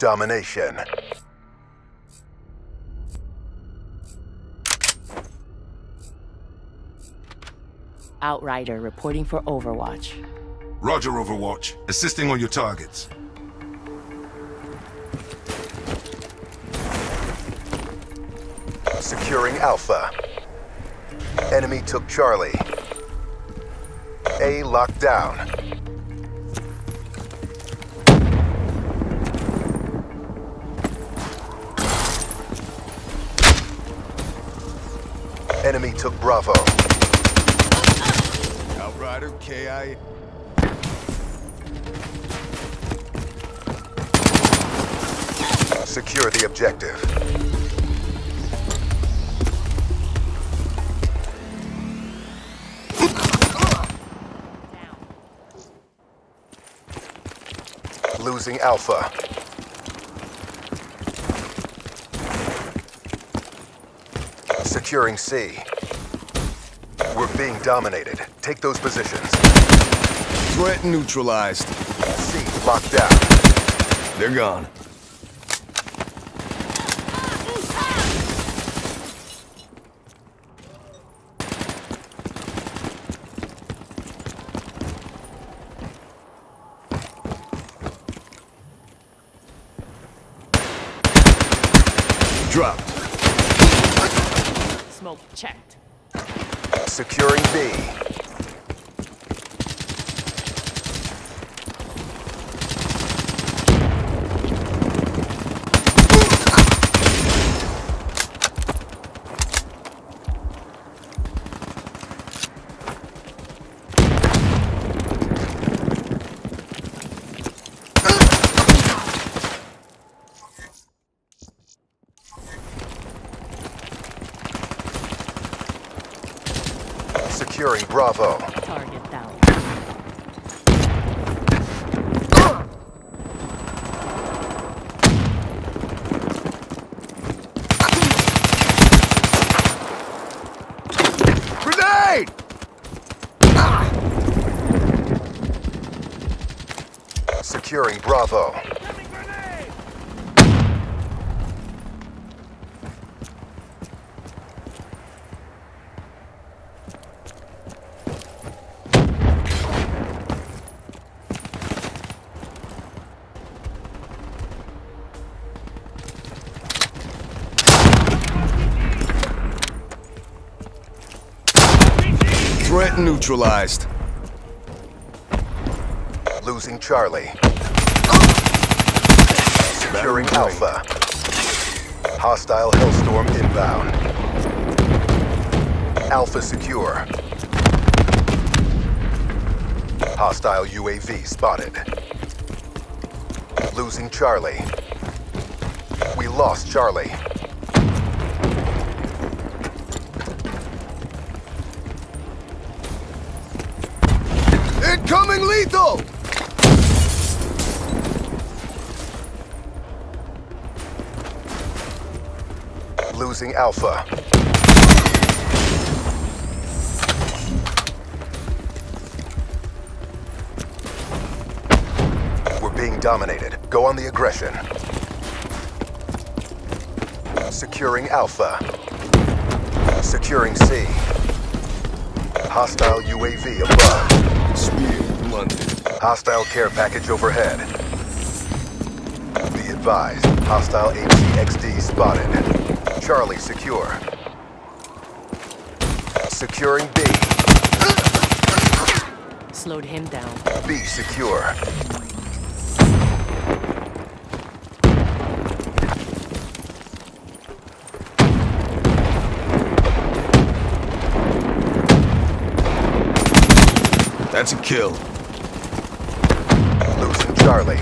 Domination. Outrider reporting for Overwatch. Roger, Overwatch. Assisting on your targets. Securing Alpha. Enemy took Charlie. A locked down. Enemy took Bravo. Outrider, KI. Secure the objective. Losing Alpha. Securing C. We're being dominated. Take those positions. Threat neutralized. C locked down. They're gone. Dropped. Smoke checked. Securing B. Securing Bravo. Target down. Grenade! Ah! Securing Bravo. Neutralized. Losing Charlie. Securing Alpha. Hostile Hellstorm inbound. Alpha secure. Hostile UAV spotted. Losing Charlie. We lost Charlie. Incoming lethal! Losing Alpha. We're being dominated. Go on the aggression. Securing Alpha. Securing C. Hostile UAV above. Spear. Hostile care package overhead. Be advised, hostile HCXD spotted. Charlie secure. Securing B. Slowed him down. B secure. That's a kill. Losing Charlie.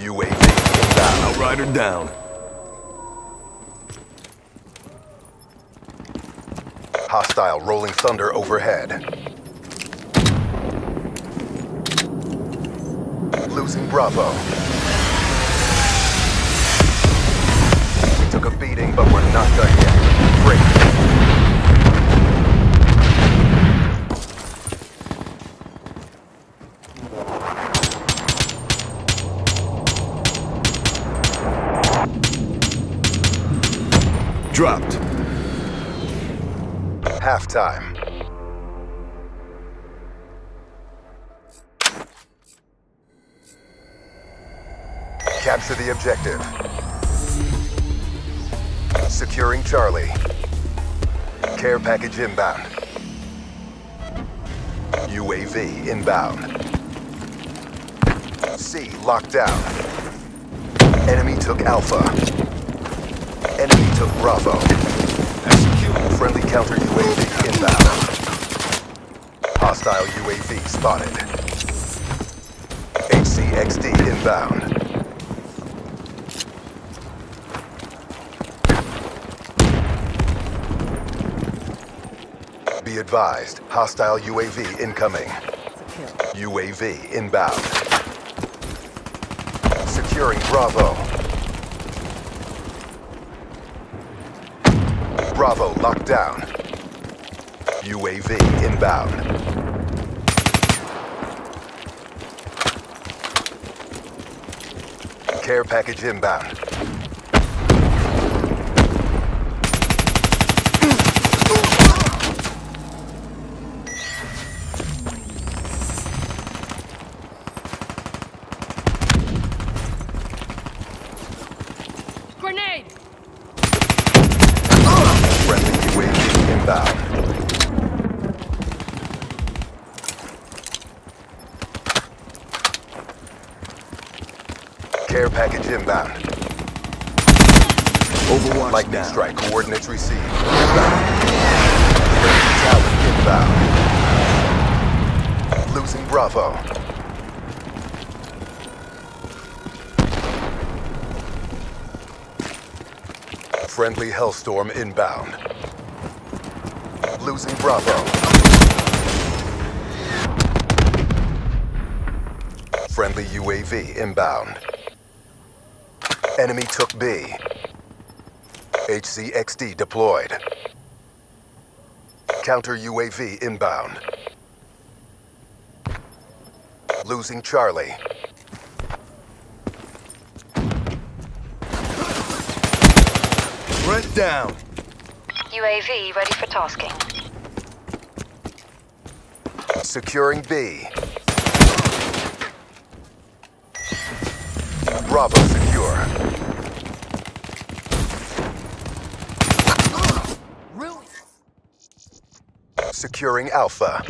UAV inbound. Outrider down. Hostile rolling thunder overhead. Losing Bravo. Capture the objective. Securing Charlie. Care package inbound. UAV inbound. C locked down. Enemy took Alpha. Enemy took Bravo. Friendly counter UAV inbound. Hostile UAV spotted. HCXD inbound. Be advised, hostile UAV incoming. UAV inbound. Securing Bravo. Bravo locked down. UAV inbound. Care package inbound. Grenade! Friendly UAV inbound. Care package inbound. Overwatch Lightning down. strike coordinates received. Inbound. Inbound. Losing Bravo. Friendly Hellstorm inbound. Losing Bravo. Friendly UAV inbound. Enemy took B. HCXD deployed. Counter UAV inbound. Losing Charlie. Threat down. UAV ready for tasking. Securing B. Bravo secure. Really? Securing Alpha.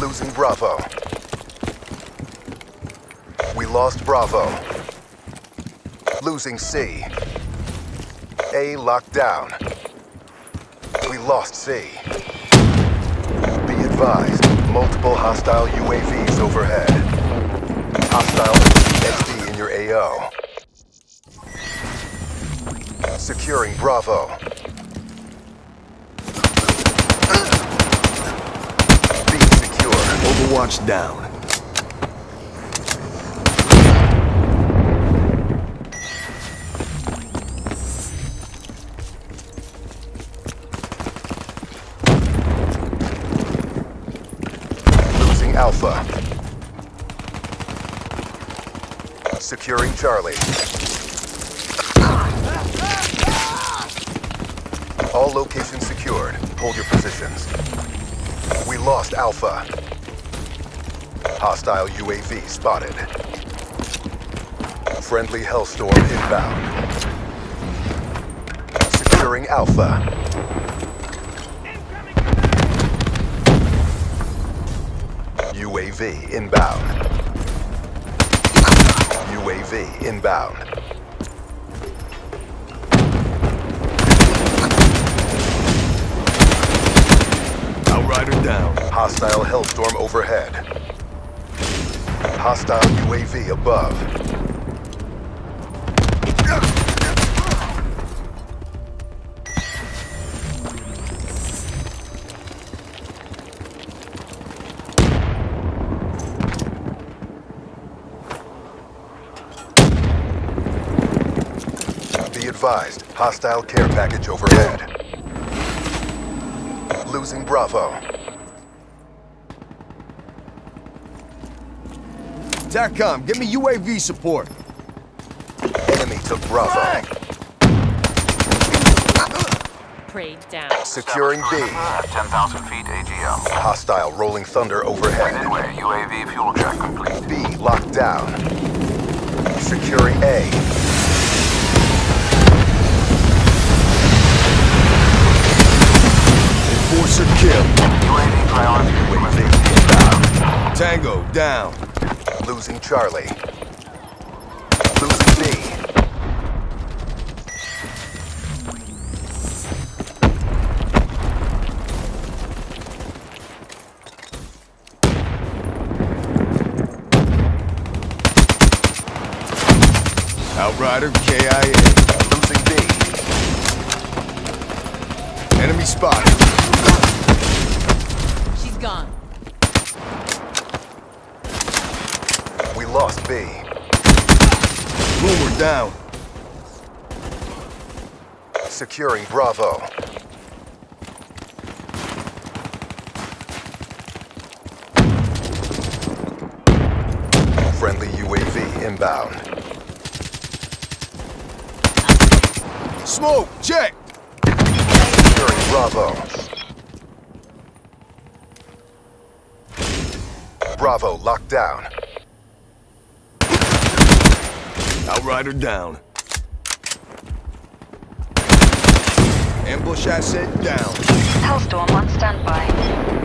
Losing Bravo. We lost Bravo. Losing C. A locked down. We lost C. Be advised, multiple hostile UAVs overhead. Hostile XD in your AO. Securing Bravo. B secure. Overwatch down. Securing Charlie. All locations secured. Hold your positions. We lost Alpha. Hostile UAV spotted. Friendly Hellstorm inbound. Securing Alpha. UAV inbound. UAV inbound. Outrider down. Hostile Hellstorm overhead. Hostile UAV above. Advised, hostile care package overhead. Losing Bravo. TACCOM, give me UAV support. Enemy took Bravo. Prey down. Securing B. 10,000 feet AGL. Hostile rolling thunder overhead. Midway, UAV fuel check complete. B locked down. Securing A. Enforcer kill. UAV priority. Inbound. Tango down. Losing Charlie. Losing B. Outrider KIA. Losing B. Enemy spotted. She's gone. We lost B. Boomer down. Securing Bravo. Friendly UAV inbound. Smoke, check. Securing Bravo. Bravo locked down. Outrider down. Ambush asset down. Hellstorm on standby.